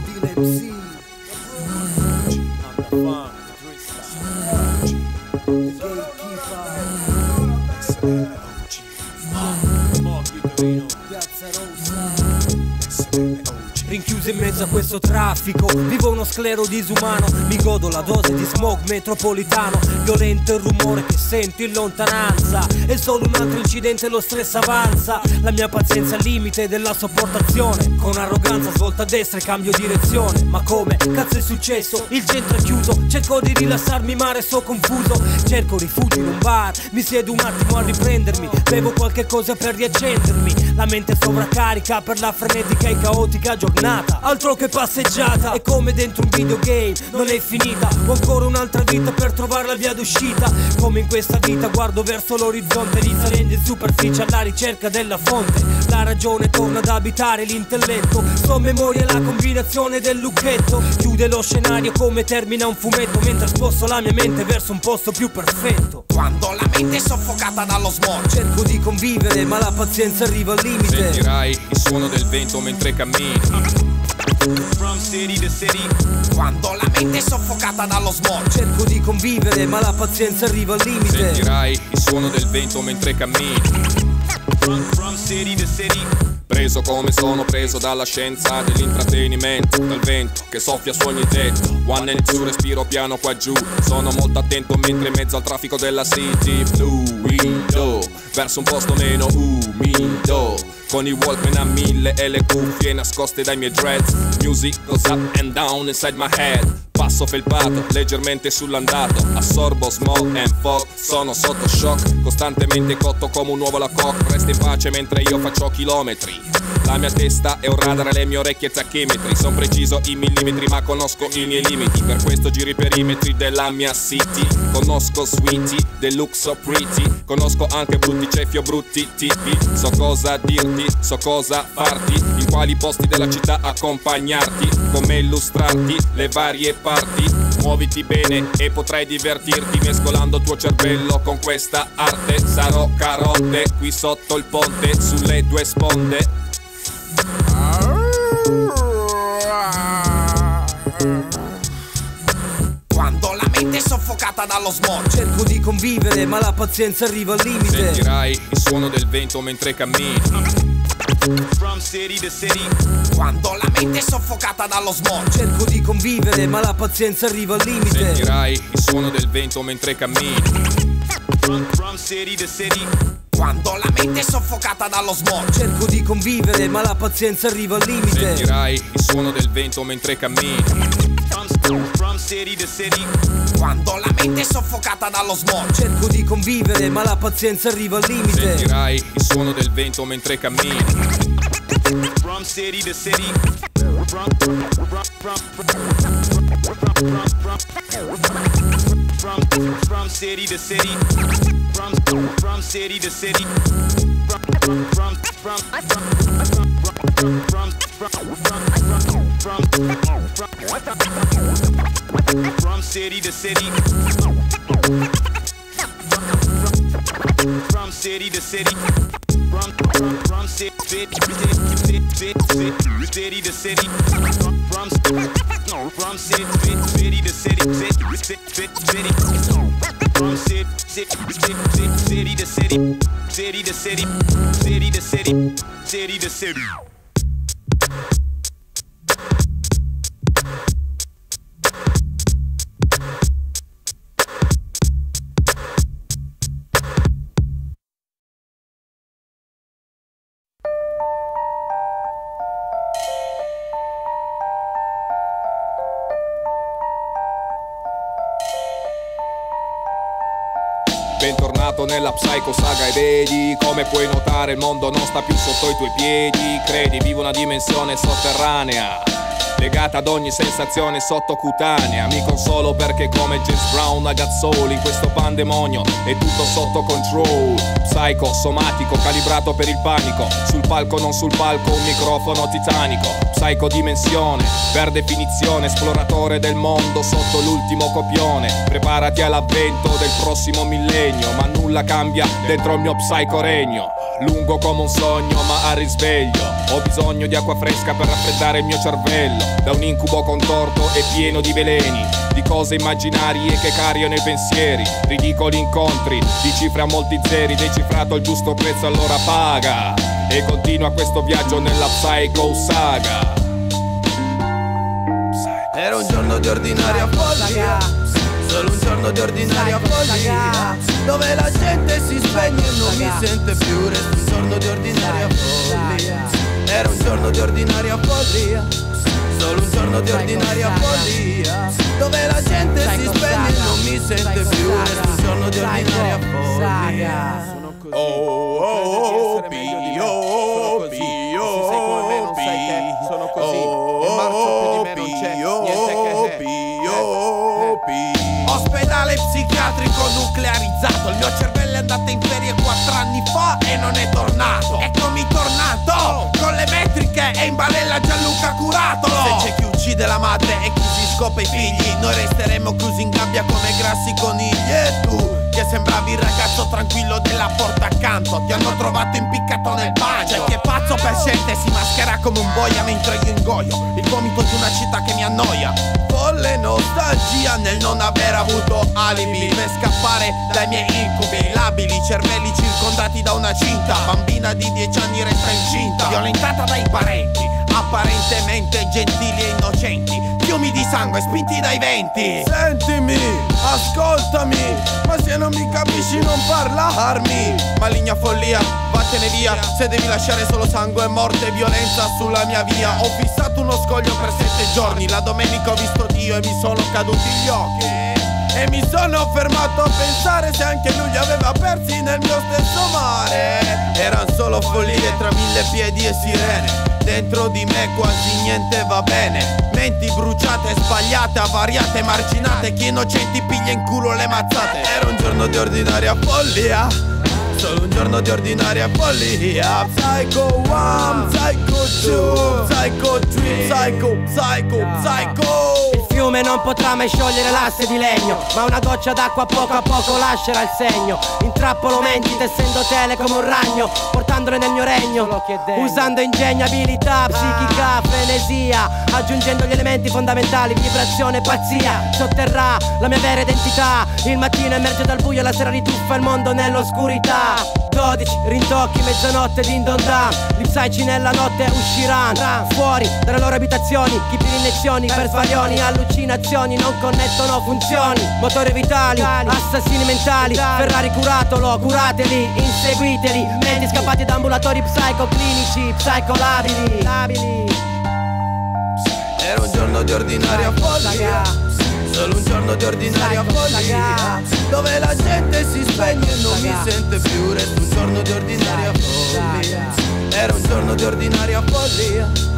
S26: Deal MC.
S17: In mezzo a questo traffico. Vivo uno sclero disumano Mi godo la dose di smog metropolitano. Violento il rumore che sento in lontananza. E solo un altro incidente lo stress avanza. La mia pazienza al limite della sopportazione. Con arroganza svolta a destra e cambio direzione. Ma come? Cazzo è successo? Il centro è chiuso. Cerco di rilassarmi ma resto confuso. Cerco rifugio in un bar. Mi siedo un attimo a riprendermi. Bevo qualche cosa per riaccendermi. La mente sovraccarica per la frenetica e caotica giornata Altro che passeggiata. È come dentro un videogame Non è finita. Ho ancora un'altra vita per trovare la via d'uscita. Come in questa vita guardo verso l'orizzonte Risalendo in superficie alla ricerca della fonte. La ragione torna ad abitare l'intelletto. Sto a memoria la combinazione del lucchetto. Chiude lo scenario come termina un fumetto Mentre sposto la mia mente verso un posto più perfetto.
S6: Quando la mente è soffocata dallo smog.
S17: Cerco di convivere ma la pazienza arriva al limite.
S1: Sentirai il suono del vento mentre cammini
S27: From city to city. Quando la mente è soffocata dallo smog.
S17: Cerco di convivere, ma la pazienza arriva al limite.
S1: Sentirai il suono del vento mentre cammini.
S27: From, from city to city.
S1: Preso come sono preso dalla scienza dell'intrattenimento Dal vento che soffia su ogni tetto One and two respiro piano qua giù Sono molto attento mentre in mezzo al traffico della city Fluido Verso un posto meno umido Con i Walkman a mille e le cuffie nascoste dai miei dreads. Music goes up and down inside my head. Passo felpato, leggermente sull'andato. Assorbo smog and fog Sono sotto shock. Costantemente cotto come un uovo alla coque Resta in pace mentre io faccio chilometri La mia testa è un radar le mie orecchie tachimetri Son preciso in millimetri ma conosco i miei limiti. Per questo giro i perimetri della mia city. Conosco sweetie, deluxe so pretty. Conosco anche brutti ceffi o brutti tipi. So cosa dirti, so cosa farti. In quali posti della città accompagnarti. Come illustrarti le varie parti. Muoviti bene e potrai divertirti. Mescolando il tuo cervello con questa arte. Sarò carote qui sotto il ponte Sulle due sponde
S27: Quando la mente è soffocata dallo smog.
S17: Cerco di convivere, ma la pazienza arriva al limite.
S1: Sentirai il suono del vento mentre cammini
S27: From city to city. Quando la mente è soffocata dallo smog.
S17: Cerco di convivere, ma la pazienza arriva al limite.
S1: Sentirai il suono del vento mentre cammini
S27: From, from city to city. Quando la mente è soffocata dallo smog.
S17: Cerco di convivere, ma la pazienza arriva al limite.
S1: Sentirai il suono del vento mentre cammini
S27: From, from city to city. Quando la mente è soffocata dallo smog.
S17: Cerco di convivere, ma la pazienza arriva al limite.
S1: Sentirai il suono del vento mentre cammini
S27: From city to city. From, from, from, from, from, from city to city. From, from city to city. From, from, from, from, from, from, from city to city. From city to city. From from from city city city city to city. From no from city. City to city. City city city. From city city city city to city. City to city. City to city. City to city.
S1: Nella Psycho Saga e vedi come puoi notare il mondo non sta più sotto i tuoi piedi. Credi, vivo una dimensione sotterranea Legata ad ogni sensazione sottocutanea. Mi consolo perché come James Brown a Gazzoli In questo pandemonio è tutto sotto control. Psycho, somatico, calibrato per il panico. Sul palco, non sul palco, un microfono titanico. Psycho dimensione, per definizione Esploratore del mondo sotto l'ultimo copione. Preparati all'avvento del prossimo millennio Ma nulla cambia dentro il mio psycho regno Lungo come un sogno ma a risveglio. Ho bisogno di acqua fresca per raffreddare il mio cervello. Da un incubo contorto e pieno di veleni Di cose immaginarie che cariano i pensieri. Ridicoli incontri di cifre a molti zeri. Decifrato il giusto prezzo allora paga. E continua questo viaggio nella Psycho Saga.
S6: Era un giorno di ordinaria follia Solo un giorno di ordinaria follia Dove la gente si spegne e non mi sente più. Resta un giorno di ordinaria follia. Era un giorno di ordinaria follia. Solo un giorno di ordinaria follia. Dove la gente si spegne e non mi sente più. Resta un giorno di ordinaria follia.
S18: Oh, oh, oh,
S27: psichiatrico nuclearizzato. Il mio cervello è andato in ferie quattro anni fa e non è tornato. Eccomi tornato Con le metriche e in balella Gianluca Curatolo Se c'è chi uccide la madre e chi si scopa i figli Noi resteremo chiusi in gabbia come grassi conigli. E tu
S6: Che sembravi il ragazzo tranquillo della porta accanto. Ti hanno trovato impiccato nel bagno. C'è chi è pazzo per scelte si maschera come un boia mentre io ingoio Il vomito di una città che mi annoia. Folle nostalgia nel non aver avuto alibi Per scappare dai miei incubi. Labili, cervelli circondati da una cinta. Bambina di 10 anni resta incinta. Violentata dai parenti Apparentemente gentili e innocenti Fiumi di sangue spinti dai venti. Sentimi, ascoltami Ma se non mi capisci non parlarmi. Maligna follia, vattene via Se devi lasciare solo sangue, morte e violenza sulla mia via. Ho fissato uno scoglio per sette giorni La domenica ho visto Dio e mi sono caduti gli occhi e mi sono fermato a pensare se anche lui li aveva persi nel mio stesso mare. Eran solo follie tra mille piedi e sirene. Dentro di me quasi niente va bene. Menti bruciate, sbagliate, avariate, marginate. Chi innocenti piglia in culo le mazzate. Era un giorno di ordinaria follia. Solo un giorno di ordinaria follia. Psycho 1, Psycho 2, Psycho 3, Psycho, Psycho, Psycho
S8: Non potrà mai sciogliere l'asse di legno Ma una goccia d'acqua poco a poco lascerà il segno. Intrappolo menti tessendo tele come un ragno Portandole nel mio regno Usando ingegno, abilità, psichica, frenesia Aggiungendo gli elementi fondamentali Vibrazione, pazzia. Sotterrà la mia vera identità Il mattino emerge dal buio La sera rituffa il mondo nell'oscurità. 12 rintocchi, mezzanotte din don dan Gli psici nella notte usciranno. Fuori dalle loro abitazioni Chi più iniezioni per svarioni Allucinazioni non connettono funzioni. Motori vitali, assassini mentali. Ferrari curatolo, curateli, inseguiteli. Menti scappati da ambulatori psicoclinici Psicolabili. Labili.
S6: Era un giorno di ordinaria follia. Solo un giorno di ordinaria follia. Dove la gente si spegne e non mi sente più. Resta un giorno di ordinaria follia. Era un giorno di ordinaria follia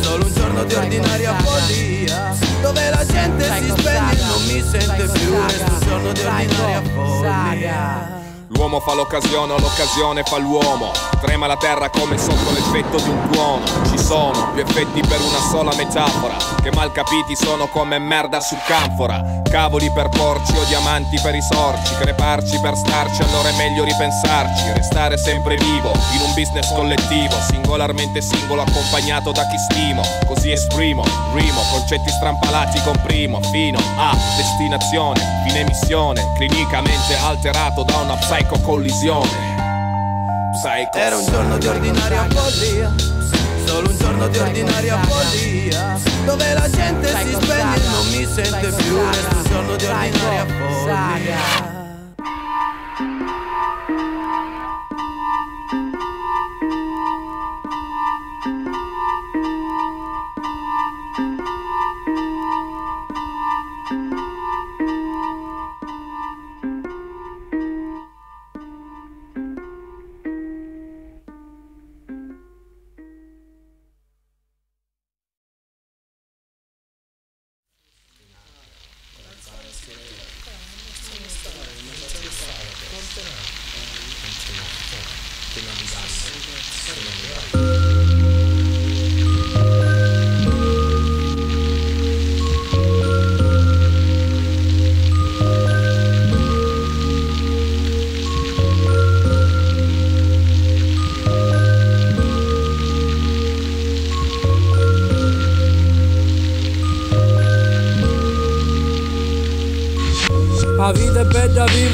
S6: Solo un giorno di ordinaria follia Dove la gente si spegne e non mi sente più un giorno di ordinaria follia
S1: L'uomo fa l'occasione, o l'occasione fa l'uomo. Trema la terra come sotto l'effetto di un tuono. Ci sono più effetti per una sola metafora. Che mal capiti sono come merda su canfora. Cavoli per porci o diamanti per i sorci. Creparci per starci, allora è meglio ripensarci. Restare sempre vivo in un business collettivo. Singolarmente singolo, accompagnato da chi stimo. Così esprimo, rimo, concetti strampalati con primo. Fino a destinazione, fine missione. Clinicamente alterato da una psycho collisione. Psycho.
S6: Era un giorno di ordinaria follia Solo un giorno di ordinaria follia Dove la gente si spegne e non mi sente più Resta un giorno di ordinaria follia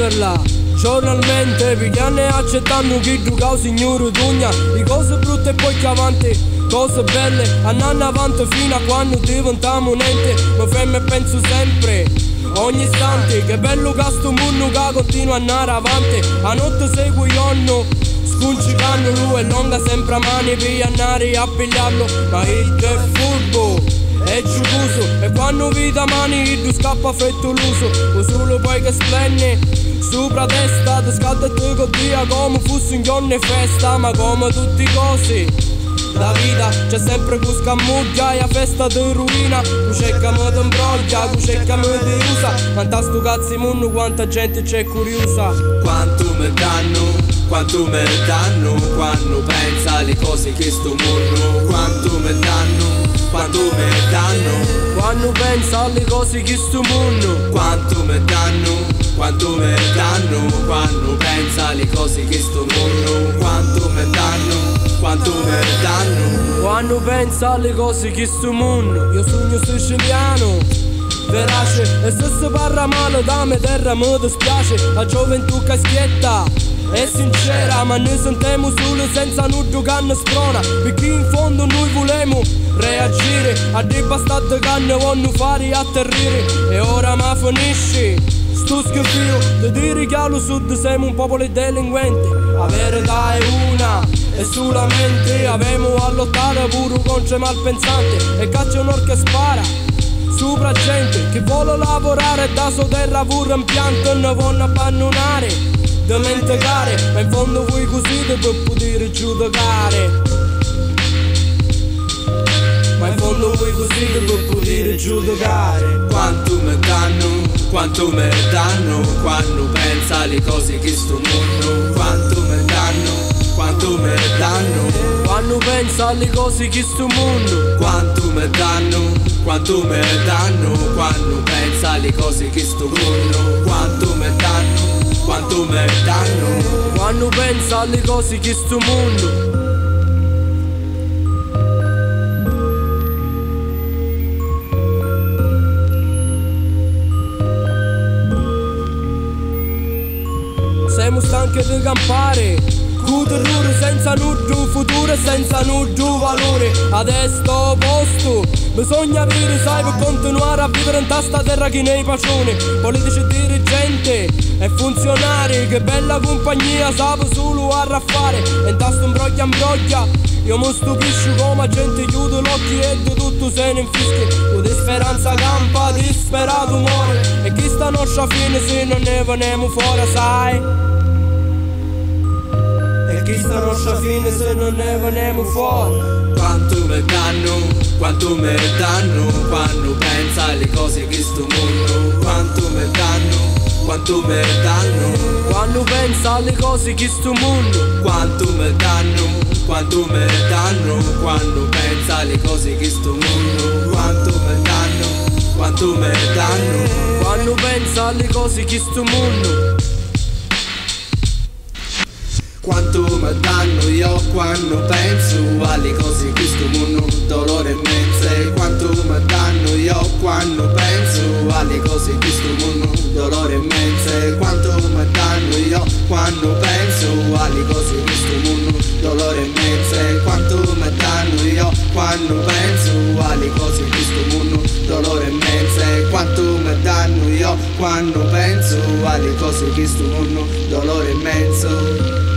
S28: viverla Giornalmente pigliando accettando chi tu causa signore tugna Le cose brutte e poi che avanti Cose belle. Andando avanti fino a quando diventiamo niente Mi fermo e penso sempre Ogni istante. Che bello che sto mondo che continua a andare avanti. A notte segue giorno Scuncicando lui e longa sempre a mani per andare a pigliarlo. Ma il è furbo è giocoso E quando vita mani tu scappa frettoloso O solo poi che splende Sopra testa ti scalda e ti godria Come fosse un giorno di festa Ma come tutte cose La vita c'è sempre cu scammuglia E a festa ti rovina. Tu cerca me ti imbroglia Tu cerca me ti usa Quanta sto cazzo in mondo Quanta gente c'è curiosa.
S15: Quanto me danno, quanto me danno Quando pensa alle cose che sto mondo. Quanto me danno, quanto me danno.
S28: Quando pensa alle cose che sto mondo.
S15: Quanto me danno, quanto me danno Quando pensa alle cose che sto mondo. Quanto me danno, quanto me danno.
S28: Quando pensa alle cose che sto mondo. Io sogno siciliano Verace. E se si parla male da me terra mi dispiace La gioventù che schietta è sincera ma noi sentiamo solo senza nudo ne sprona. Perché in fondo noi volemo reagire A dei bastardi che ne vogliono fare atterrire. E ora ma finisce Sto schifio di che allo sud siamo un popolo di delinquenti La verità è una e solamente avemo a lottare pure contro i malpensanti E caccia un orca e spara Sopra gente che vuole lavorare da sotterra pure in pianto e ne vanno abbandonare. Dimenticare, ma in fondo voi così per poter giudicare. Ma in fondo voi così per poter giudicare.
S15: Quanto me danno, quanto me danno Quando pensa alle cose che sto mondo. Quanto me danno, quanto me danno
S28: Quando pensa alle cose che sto mondo.
S15: Quanto me danno, quanto me danno Quando pensa alle cose che sto mondo. Quanto me danno, quanto me danno
S28: Quando pensa alle cose che sto mondo Siamo stanchi di campare. Cu terrore senza nudo futuro senza nudo valore. Adesso sto posto. Bisogna avere sai per continuare a vivere in tasta terra che nei pacioni Politici dirigenti e funzionari Che bella compagnia sape solo a raffare. E in tasta imbroglia imbroglia. Io mi stupisco come la gente chiude l'occhio e di tutto se ne infischia Con di speranza campa, disperato muore. E chi sta nostra fine se non ne veniamo fuori sai chi sta nostra fine se non ne veniamo fuori.
S15: Quanto me danno, quanto me danno Quando pensa alle cose che sto mondo. Quanto me danno, quanto me danno.
S28: Quando pensa alle cose che sto mondo.
S15: Quanto me danno, quanto me danno. Quando pensa alle cose che sto mondo. Quanto me danno, quanto me danno.
S28: Quando pensa alle cose che sto mondo
S15: Quanto mi danno io quando penso alle cose che sto mondo dolore immenso quanto mi danno io quando penso alle cose che sto mondo dolore immenso quanto mi danno io quando penso alle cose che sto mondo dolore immenso quanto mi danno io quando penso alle cose che sto mondo dolore immenso quanto mi danno io quando penso alle cose che sto mondo dolore immenso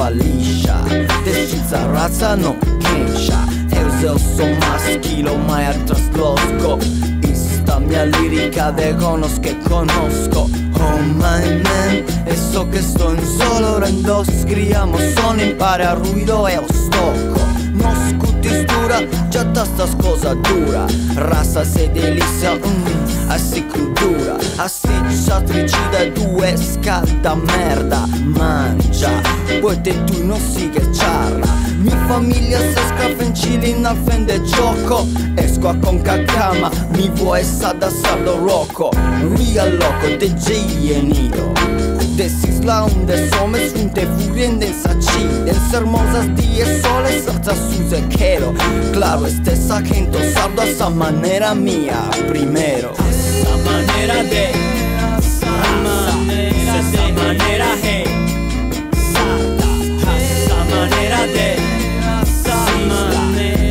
S16: solcova liscia Desciza razza non quencha Eu sou maschile mai al trasloco Ista mia lirica de conos che conosco. Oh my man E so che sto in solo rendo Scriviamo sono impare a ruido e o stocco. Non scuti stura, già sta cosa dura. Rasa se delizia, mm, assi crudura Assi satricida due scalda merda Mangia, poi te tu non si che ciarra. Mi famiglia se scaffa in cilin al fende gioco. Esco a con cacama, mi vuoi sa da saldo rocco. Real loco, de G e nido. Desisla unde some sfinte furiende in saci En hermosas días soles salsa suse quiero Claro, este sargento sardo a esa manera mía Primero.
S29: Esa manera de Manera hey Esa manera de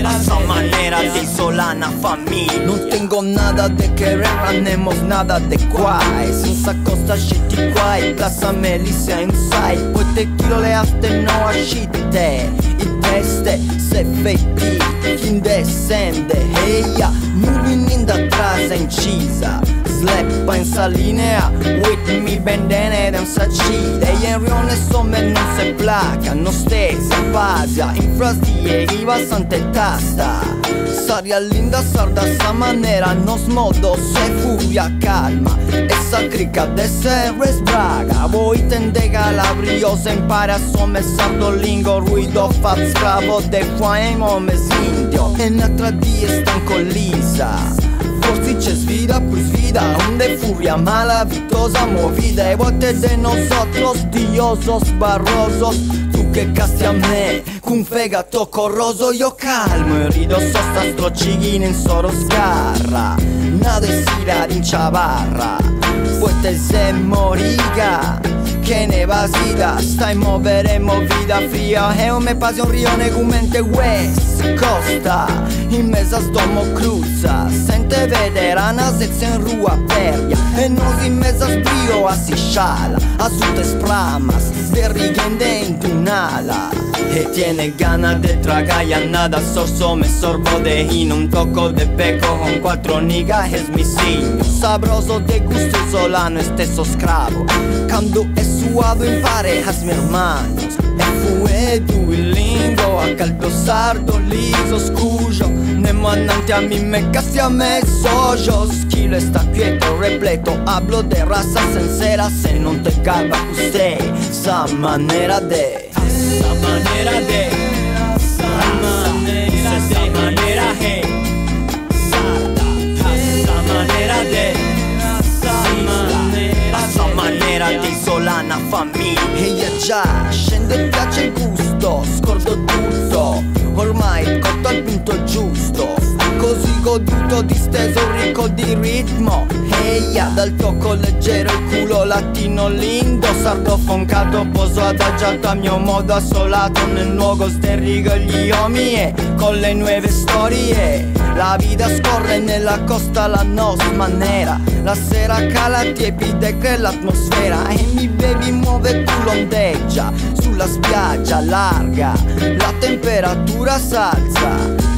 S16: Essa maneira venezolana famiglia Non tengo nada de querer, andemos nada de quai. Senza costa scetti quai, plaza Melissa inside. Poi te tiro le aste no ascite I teste se feiti, chi descende Eia, moving in da casa incisa Sleppa in salinea, with me bendene dem sacide E in rione somme non se placa, non stessa pasia In frastie riva sante tasta. Saria linda sarda sa manera Nos modo se furia calma. Essa crica de se resbraga Voi tende calabriosa impara some sardolingo Ruido fa sclavo de fuaim omes indio. E n'altra die stanco lisa Forse c'è sfida, più sfida. Onde furia malavitosa movida. E volte de nosotros diosos barrosos Tu che casti a me Con fegato corroso. Io calmo E rido sosta stroccighine in soro sgarra. Nada e sira in ciabarra Fuerte se moriga che ne vasida Stai muovere movida fria. E un me pasi un rione gumente West Costa. In mezzo a stomo cruza. Sente veterana sezione rua perdia E nos in mezzo a sbrio a si sciala. A sute spramas De rigende in tunala E tiene gana de tragar y nada sorso me sorbo de in un toco de peco con quattro nigga es mi signo. Sabroso de gusto solano e stesso scravo Cando è suado impare a mis hermanos E duolingo a caldo sardo liso scuso Nemo annante a mi me casi a me socio Schilo está quieto repleto. Hablo de raza sincera Se non te calma usted Sa manera de Sa manera de di isolana famiglia E già scende e piace il gusto Scordo tutto Ormai cotto al punto giusto Così goduto, disteso, ricco di ritmo. Eia, dal tocco leggero il culo latino lindo Sardo foncato, poso adagiato a mio modo assolato Nel luogo sterigo gli omi e con le nuove storie. La vita scorre nella costa la nostra manera La sera cala tiepide che l'atmosfera. E mi bevi muove culo ondeggia Sulla spiaggia larga. La temperatura s'alza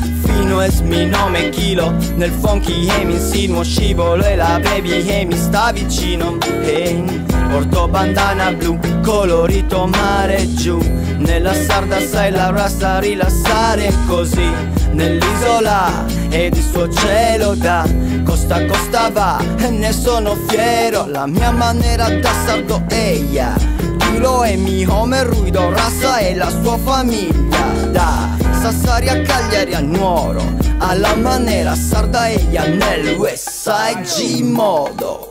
S16: Fino es mi nome chilo Nel funky e mi insinuo scivolo E la baby e mi sta vicino. Hey, porto bandana blu Colorito mare giù. Nella sarda sai la rasta rilassare così. Nell'isola ed il suo cielo da costa a costa va. E ne sono fiero La mia maniera da sardo eia Chilo e mi home ruido Rassa e la sua famiglia. Da Sassari a Cagliari a Nuoro Alla maniera sarda eia nel West Side G-modo